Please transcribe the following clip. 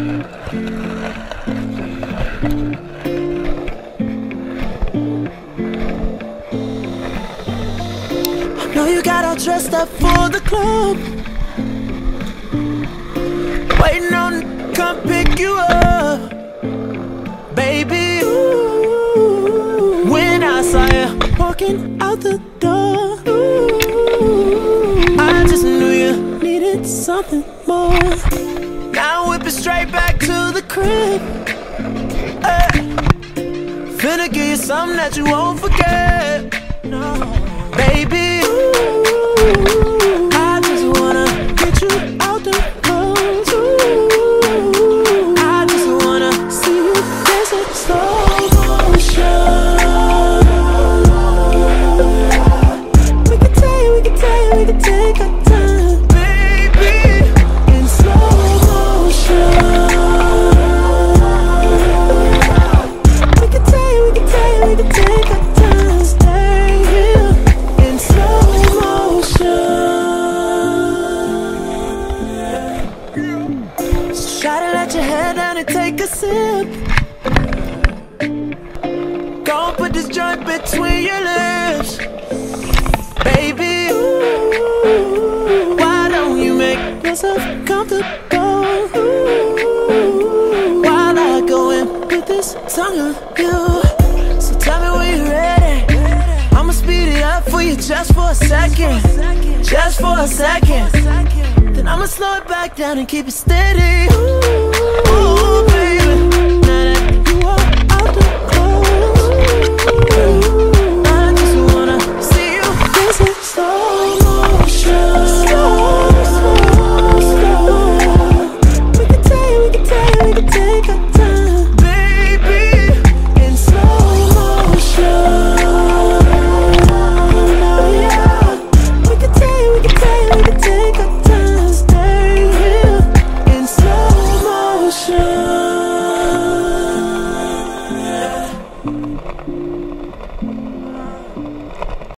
Know you got all dressed up for the club. Waiting on come pick you up. Baby, ooh, when I saw you walking out the door, ooh, I just knew you needed something more. It straight back to the crib. Hey. Finna give you something that you won't forget. No, baby. Let your head down and take a sip. Go and put this joint between your lips, baby. Ooh, why don't you make yourself comfortable? Ooh, while I go and put this tongue on you. So tell me when you're ready. I'ma speed it up for you just for a second. Just for a second. Then I'ma slow it back down and keep it steady. Ooh,